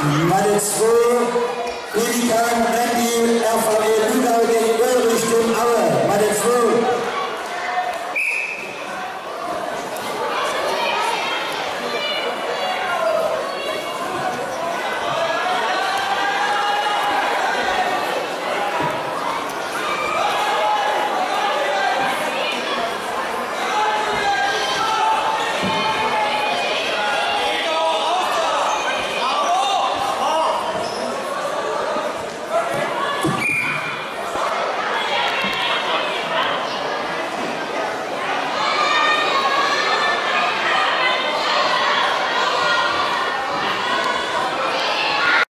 Madexpo, Kulikan,